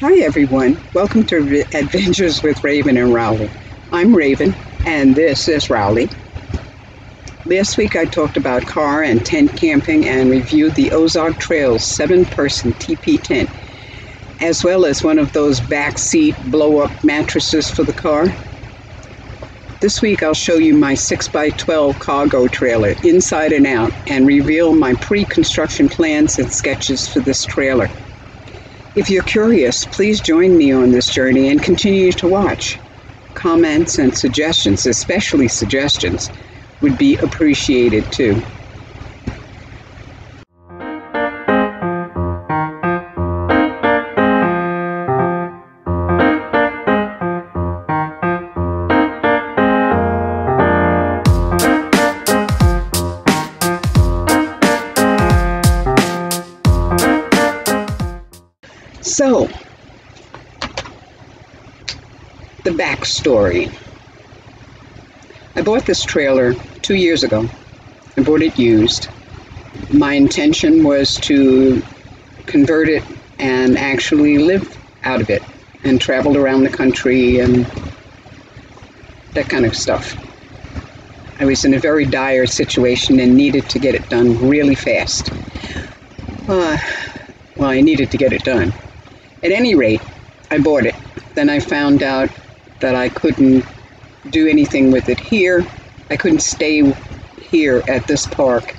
Hi everyone, welcome to Adventures with Raven and Rowley. I'm Raven and this is Rowley. Last week I talked about car and tent camping and reviewed the Ozark Trails 7-person teepee tent as well as one of those back seat blow-up mattresses for the car. This week I'll show you my 6x12 cargo trailer inside and out and reveal my pre-construction plans and sketches for this trailer. If you're curious, please join me on this journey and continue to watch. Comments and suggestions, especially suggestions, would be appreciated too. Backstory. I bought this trailer two years ago. I bought it used. My intention was to convert it and actually live out of it and travel around the country and that kind of stuff. I was in a very dire situation and needed to get it done really fast. Uh, well, I needed to get it done. At any rate, I bought it. Then I found out that I couldn't do anything with it here. I couldn't stay here at this park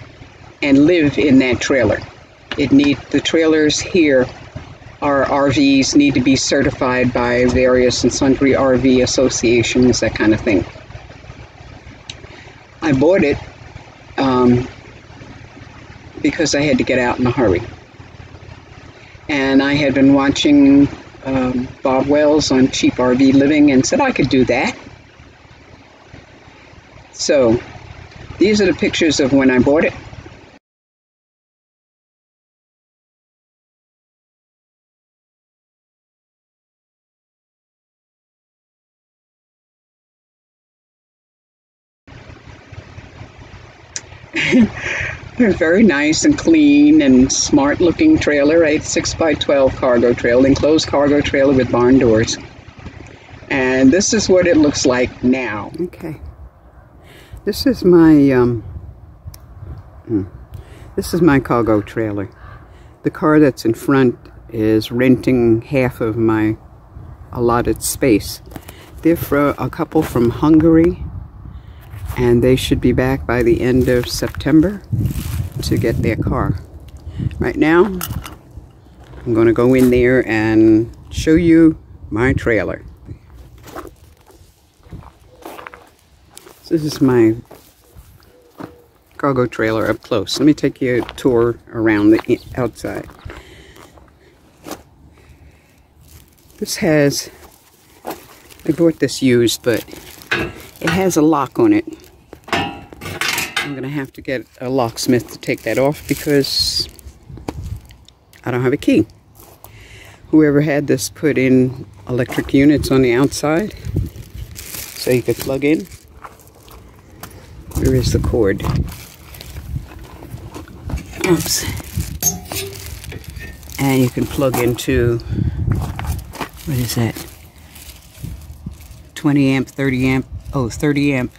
and live in that trailer. It need the trailers here our RVs need to be certified by various and sundry RV associations, that kind of thing. I bought it um, because I had to get out in a hurry and I had been watching um, Bob Wells on Cheap RV Living and said I could do that. So these are the pictures of when I bought it. very nice and clean and smart looking trailer, a 6x12 cargo trailer, enclosed cargo trailer with barn doors. And this is what it looks like now. Okay. This is my, um, hmm, this is my cargo trailer. The car that's in front is renting half of my allotted space. They're for a couple from Hungary and they should be back by the end of September to get their car. Right now, I'm going to go in there and show you my trailer. This is my cargo trailer up close. Let me take you a tour around the outside. This has, I bought this used, but it has a lock on it to have to get a locksmith to take that off because I don't have a key. Whoever had this put in electric units on the outside so you could plug in. Where is the cord? Oops. And you can plug into, what is that? 20 amp, 30 amp, oh, 30 amp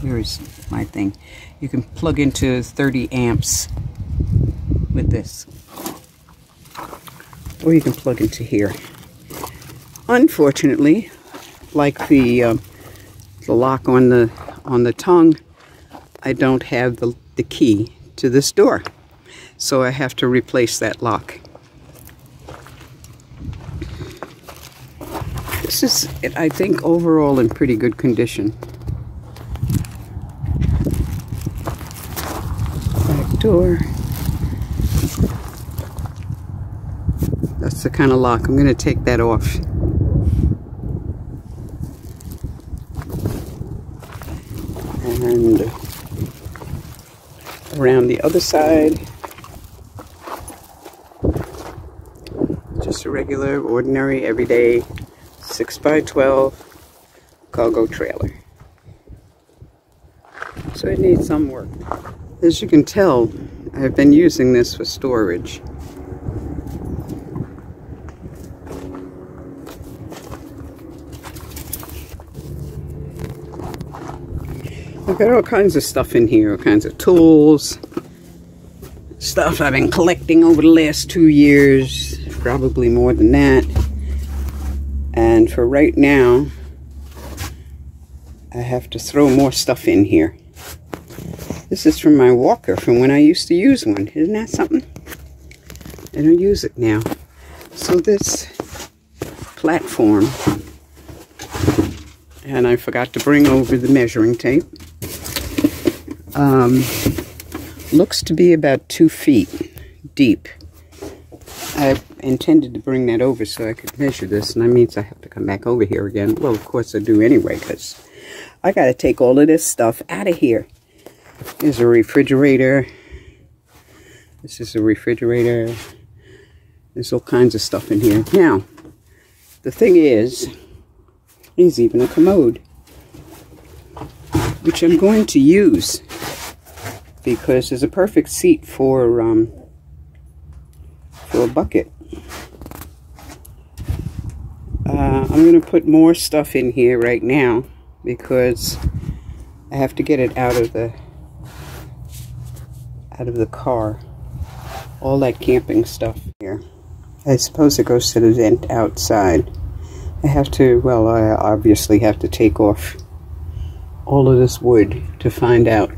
where is my thing? You can plug into 30 amps with this. Or you can plug into here. Unfortunately, like the uh, the lock on the on the tongue, I don't have the, the key to this door. So I have to replace that lock. This is, I think, overall in pretty good condition. Door. That's the kind of lock. I'm going to take that off. And around the other side, just a regular, ordinary, everyday 6x12 cargo trailer. So it needs some work. As you can tell, I've been using this for storage. I've got all kinds of stuff in here, all kinds of tools, stuff I've been collecting over the last two years, probably more than that. And for right now, I have to throw more stuff in here. This is from my walker from when I used to use one. Isn't that something? I don't use it now. So this platform, and I forgot to bring over the measuring tape, um, looks to be about two feet deep. I intended to bring that over so I could measure this, and that means I have to come back over here again. Well, of course I do anyway, because I got to take all of this stuff out of here. There's a refrigerator. This is a refrigerator. There's all kinds of stuff in here. Now, the thing is, there's even a commode, which I'm going to use because there's a perfect seat for um, for a bucket. Uh, I'm going to put more stuff in here right now because I have to get it out of the out of the car. All that camping stuff here. I suppose it goes to the vent outside. I have to, well, I obviously have to take off all of this wood to find out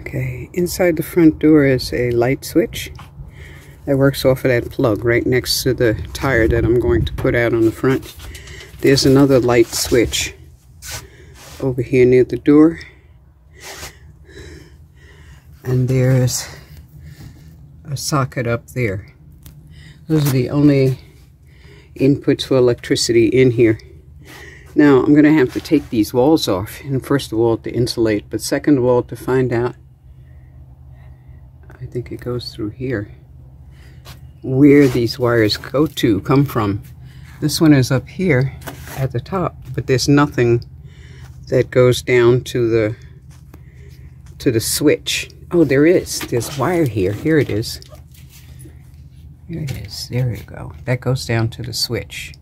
Okay, inside the front door is a light switch that works off of that plug right next to the tire that I'm going to put out on the front. There's another light switch over here near the door. And there's a socket up there. Those are the only inputs for electricity in here. Now, I'm going to have to take these walls off. And first of all, to insulate, but second of all, to find out I think it goes through here. Where these wires go to, come from. This one is up here at the top, but there's nothing that goes down to the to the switch. Oh, there is. There's wire here. Here it is. Here it is. There you go. That goes down to the switch.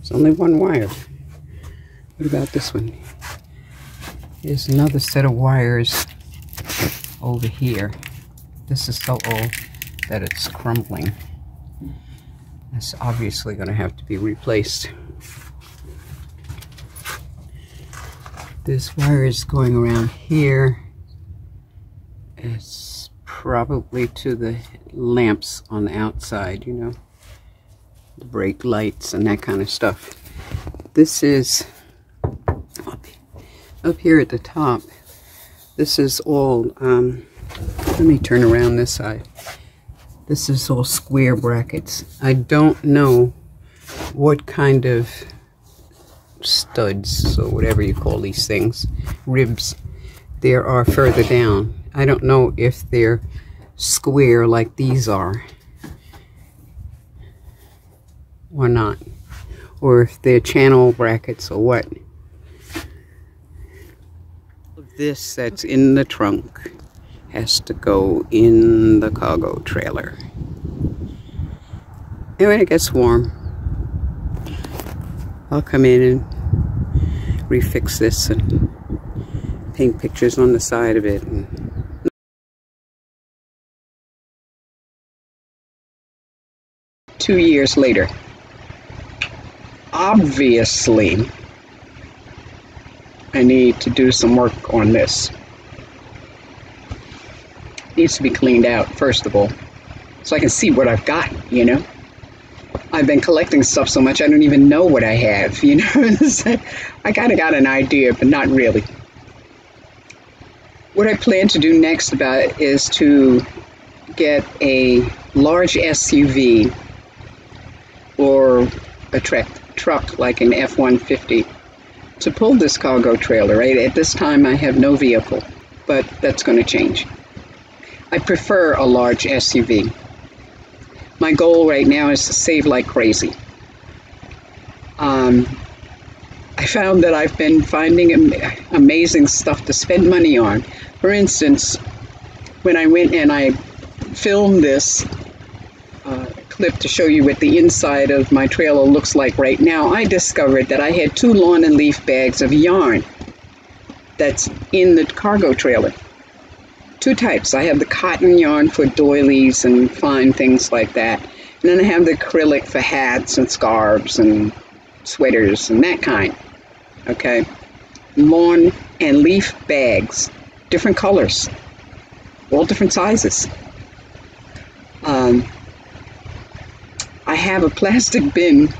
It's only one wire. What about this one? There's another set of wires over here. This is so old that it's crumbling. It's obviously going to have to be replaced. This wire is going around here. It's probably to the lamps on the outside, you know. The brake lights and that kind of stuff. This is up, up here at the top. This is all um, let me turn around this side. This is all square brackets. I don't know what kind of studs, or whatever you call these things, ribs, there are further down. I don't know if they're square like these are or not, or if they're channel brackets or what. This that's in the trunk has to go in the cargo trailer. And when it gets warm, I'll come in and refix this and paint pictures on the side of it. Two years later, obviously, I need to do some work on this needs to be cleaned out, first of all, so I can see what I've got, you know? I've been collecting stuff so much I don't even know what I have, you know? I kind of got an idea, but not really. What I plan to do next about is to get a large SUV or a truck, truck like an F-150 to pull this cargo trailer. Right? At this time, I have no vehicle, but that's going to change. I prefer a large SUV. My goal right now is to save like crazy. Um, I found that I've been finding am amazing stuff to spend money on. For instance, when I went and I filmed this uh, clip to show you what the inside of my trailer looks like right now, I discovered that I had two lawn and leaf bags of yarn that's in the cargo trailer. Two types. I have the cotton yarn for doilies and fine things like that. And then I have the acrylic for hats and scarves and sweaters and that kind. Okay. Lawn and leaf bags, different colors, all different sizes. Um, I have a plastic bin,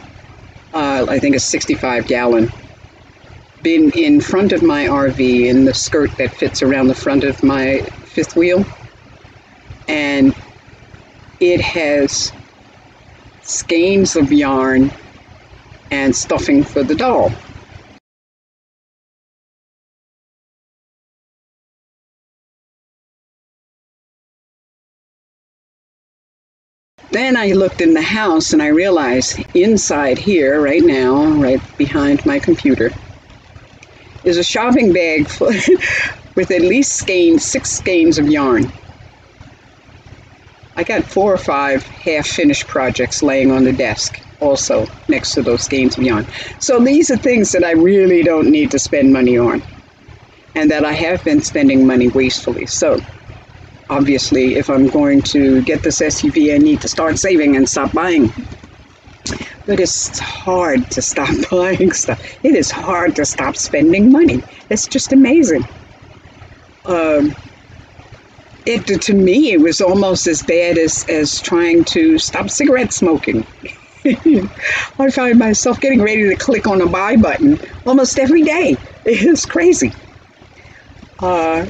uh, I think a 65 gallon bin in front of my RV in the skirt that fits around the front of my fifth wheel. And it has skeins of yarn and stuffing for the doll. Then I looked in the house and I realized inside here, right now, right behind my computer, is a shopping bag full, with at least skeins, six skeins of yarn. I got four or five half-finished projects laying on the desk also next to those skeins of yarn. So these are things that I really don't need to spend money on and that I have been spending money wastefully. So obviously, if I'm going to get this SUV, I need to start saving and stop buying. But it's hard to stop buying stuff. It is hard to stop spending money. It's just amazing. Um, it to me, it was almost as bad as as trying to stop cigarette smoking. I find myself getting ready to click on a buy button almost every day. It's crazy. Uh,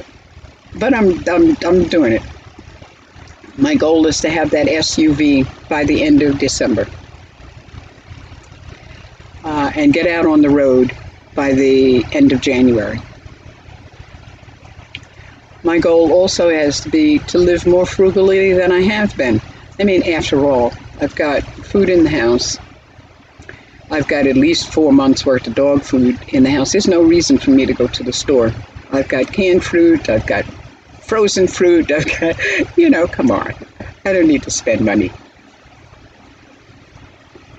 but I'm, I'm, I'm doing it. My goal is to have that SUV by the end of December uh, and get out on the road by the end of January. My goal also has to be to live more frugally than I have been. I mean, after all, I've got food in the house. I've got at least four months worth of dog food in the house. There's no reason for me to go to the store. I've got canned fruit, I've got frozen fruit. Okay, you know, come on. I don't need to spend money.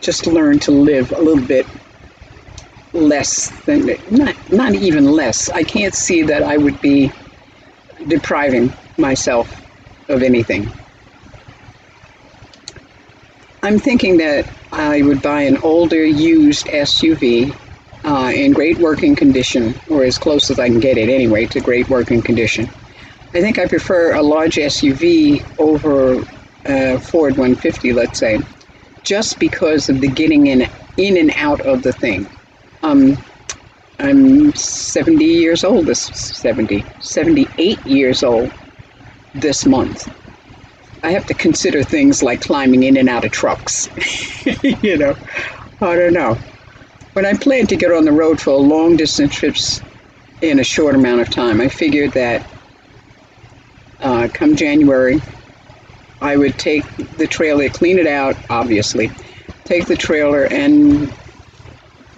Just learn to live a little bit less than not not even less. I can't see that I would be depriving myself of anything. I'm thinking that I would buy an older used SUV uh, in great working condition, or as close as I can get it anyway, to great working condition. I think I prefer a large SUV over a Ford 150, let's say, just because of the getting in, in and out of the thing. Um, I'm 70 years old this 70, 78 years old this month. I have to consider things like climbing in and out of trucks. you know, I don't know. When I plan to get on the road for long distance trips in a short amount of time, I figured that uh, come January, I would take the trailer, clean it out, obviously, take the trailer and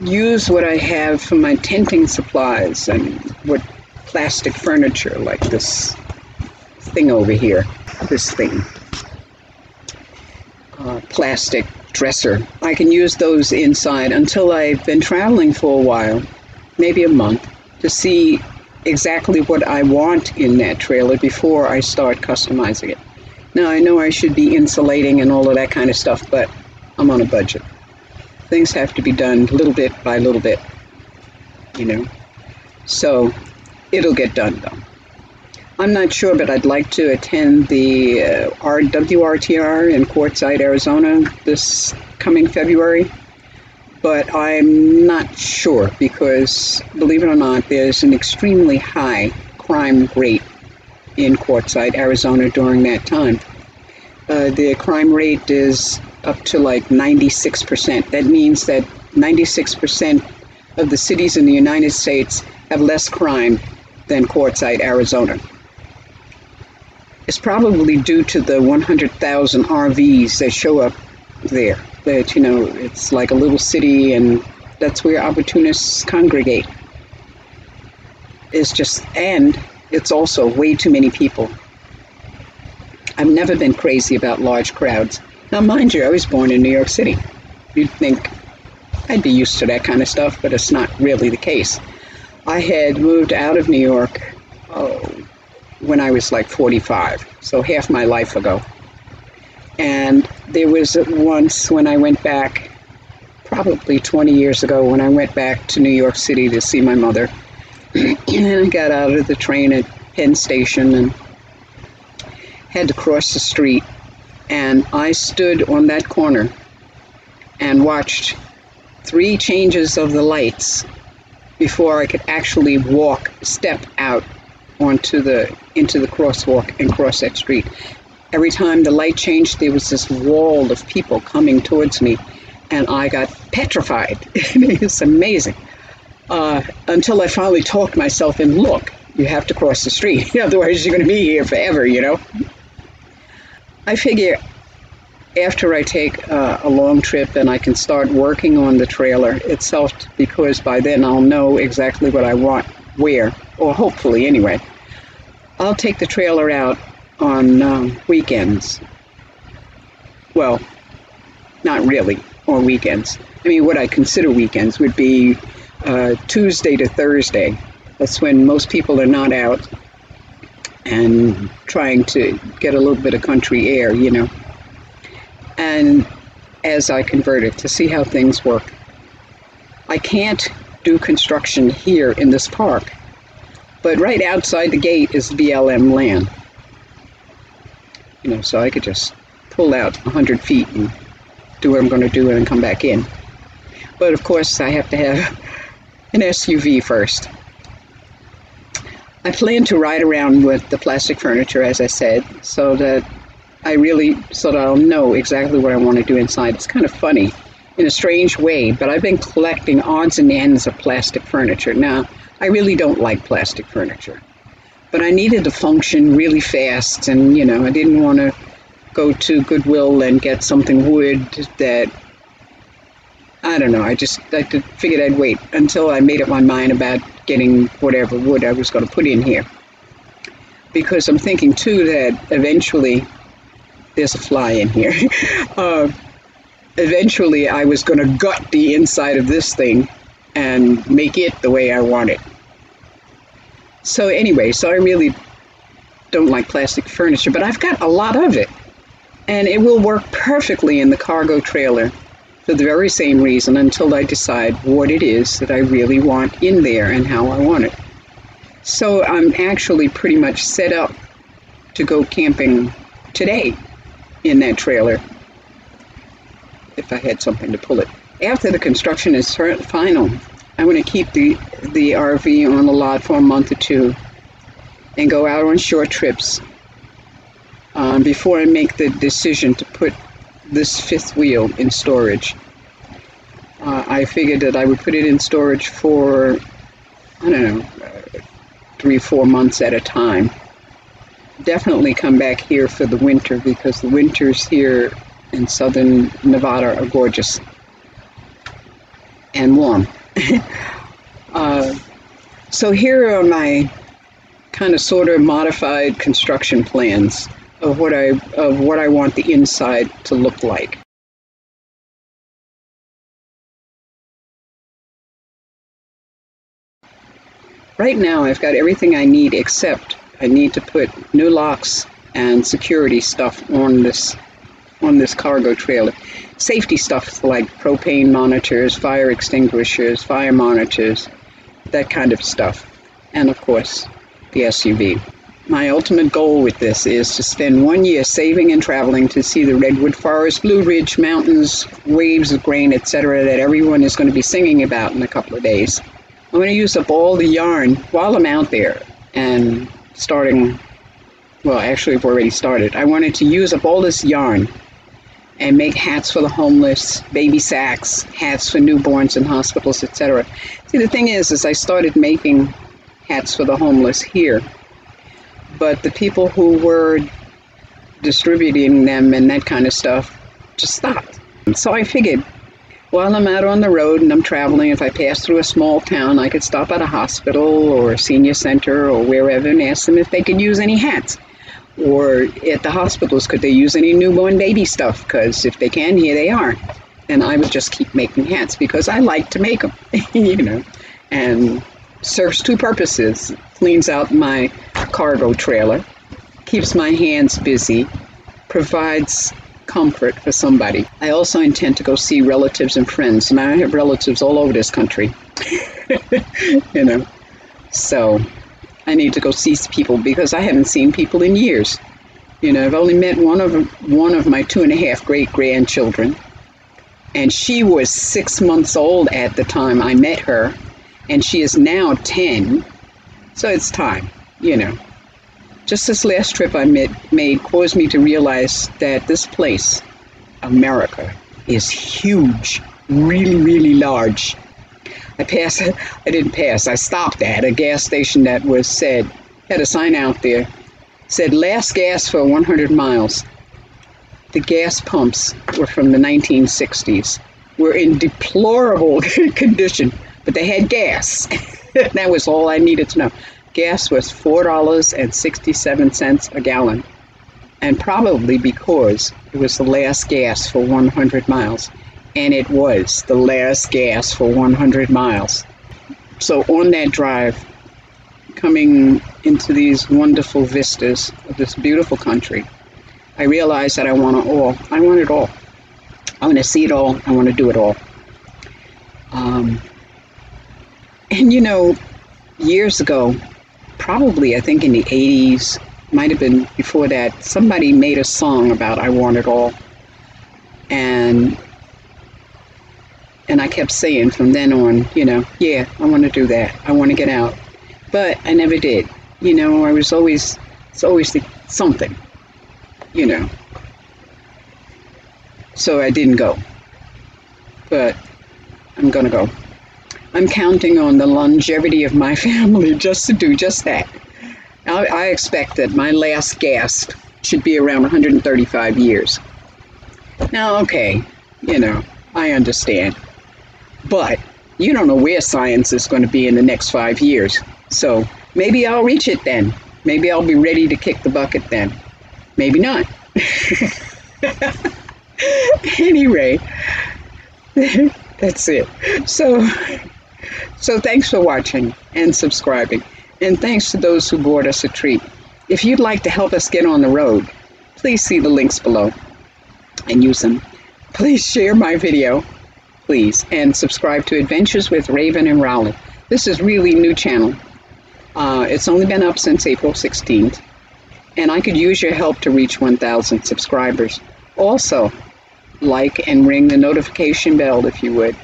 use what I have for my tenting supplies and what plastic furniture, like this thing over here, this thing, uh, plastic dresser. I can use those inside until I've been traveling for a while, maybe a month, to see exactly what I want in that trailer before I start customizing it. Now, I know I should be insulating and all of that kind of stuff, but I'm on a budget. Things have to be done little bit by little bit, you know. So, it'll get done though. I'm not sure, but I'd like to attend the uh, in Quartzsite, Arizona this coming February but I'm not sure because, believe it or not, there's an extremely high crime rate in Quartzsite, Arizona during that time. Uh, the crime rate is up to like 96%. That means that 96% of the cities in the United States have less crime than Quartzsite, Arizona. It's probably due to the 100,000 RVs that show up there that you know it's like a little city and that's where opportunists congregate it's just and it's also way too many people I've never been crazy about large crowds. Now, mind you, I was born in New York City. You'd think I'd be used to that kind of stuff, but it's not really the case. I had moved out of New York oh, when I was like 45, so half my life ago. And there was once when I went back, probably 20 years ago, when I went back to New York City to see my mother. and I got out of the train at Penn Station and had to cross the street. And I stood on that corner and watched three changes of the lights before I could actually walk, step out onto the into the crosswalk and cross that street. Every time the light changed, there was this wall of people coming towards me, and I got petrified. it was amazing. Uh, until I finally talked myself in, look, you have to cross the street. Otherwise, you're going to be here forever, you know? I figure after I take uh, a long trip and I can start working on the trailer itself because by then I'll know exactly what I want where, or hopefully anyway. I'll take the trailer out on um, weekends. Well, not really, on weekends. I mean, what I consider weekends would be uh, Tuesday to Thursday. That's when most people are not out and trying to get a little bit of country air, you know and as I convert it to see how things work. I can't do construction here in this park, but right outside the gate is BLM land. You know, so I could just pull out 100 feet and do what I'm going to do and then come back in. But of course, I have to have an SUV first. I plan to ride around with the plastic furniture, as I said, so that I really sort of know exactly what I want to do inside. It's kind of funny in a strange way, but I've been collecting odds and ends of plastic furniture. Now, I really don't like plastic furniture, but I needed to function really fast, and you know, I didn't want to go to Goodwill and get something wood that I don't know. I just I figured I'd wait until I made up my mind about getting whatever wood I was going to put in here, because I'm thinking too that eventually there's a fly in here. uh, eventually, I was going to gut the inside of this thing and make it the way I want it. So, anyway, so I really don't like plastic furniture, but I've got a lot of it. And it will work perfectly in the cargo trailer for the very same reason until I decide what it is that I really want in there and how I want it. So I'm actually pretty much set up to go camping today in that trailer if I had something to pull it. After the construction is final, I'm going to keep the, the RV on the lot for a month or two and go out on short trips um, before I make the decision to put this fifth wheel in storage. Uh, I figured that I would put it in storage for, I don't know, uh, three, four months at a time definitely come back here for the winter because the winters here in southern Nevada are gorgeous and warm. uh, so here are my kind of sort of modified construction plans of what I of what I want the inside to look like. Right now I've got everything I need except I need to put new locks and security stuff on this on this cargo trailer. Safety stuff like propane monitors, fire extinguishers, fire monitors, that kind of stuff. And of course, the SUV. My ultimate goal with this is to spend one year saving and traveling to see the Redwood Forest, Blue Ridge Mountains, waves of grain, etc., that everyone is going to be singing about in a couple of days. I'm going to use up all the yarn while I'm out there and starting, well, actually, I've already started. I wanted to use up all this yarn and make hats for the homeless, baby sacks, hats for newborns in hospitals, etc. See, the thing is, is I started making hats for the homeless here, but the people who were distributing them and that kind of stuff just stopped. So I figured while I'm out on the road and I'm traveling, if I pass through a small town, I could stop at a hospital or a senior center or wherever and ask them if they could use any hats. or at the hospitals, could they use any newborn baby stuff? Because if they can, here they are. And I would just keep making hats because I like to make them, you know, and serves two purposes cleans out my cargo trailer, keeps my hands busy, provides comfort for somebody. I also intend to go see relatives and friends, and I have relatives all over this country. you know, so I need to go see people because I haven't seen people in years. You know, I've only met one of one of my two and a half great grandchildren, and she was six months old at the time I met her, and she is now ten. So it's time, you know. Just this last trip I made, caused me to realize that this place, America, is huge, really, really large. I passed, I didn't pass, I stopped at a gas station that was said, had a sign out there, said last gas for 100 miles. The gas pumps were from the 1960s, were in deplorable condition, but they had gas. that was all I needed to know gas was $4.67 a gallon, and probably because it was the last gas for 100 miles. And it was the last gas for 100 miles. So on that drive, coming into these wonderful vistas of this beautiful country, I realized that I want it all. I want it all. I want to see it all. I want to do it all. Um, and you know, years ago, probably I think in the 80s, might have been before that, somebody made a song about I Want It All. And and I kept saying from then on, you know, yeah, I want to do that. I want to get out. But I never did. You know, I was always it's always the, something, you know. So I didn't go. But I'm going to go. I'm counting on the longevity of my family just to do just that. I, I expect that my last gasp should be around 135 years. Now, okay, you know, I understand. But you don't know where science is going to be in the next five years. So maybe I'll reach it then. Maybe I'll be ready to kick the bucket then. Maybe not. anyway, that's it. So. So thanks for watching and subscribing. And thanks to those who bought us a treat. If you'd like to help us get on the road, please see the links below and use them. Please share my video, please, and subscribe to Adventures with Raven and Rowley. This is really new channel. Uh, it's only been up since April 16th, and I could use your help to reach 1,000 subscribers. Also, like and ring the notification bell if you would.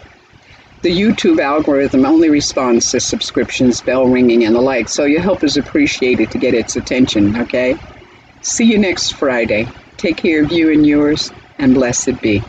The YouTube algorithm only responds to subscriptions, bell ringing, and the like, so your help is appreciated to get its attention, okay? See you next Friday. Take care of you and yours, and blessed be.